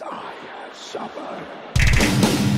I have.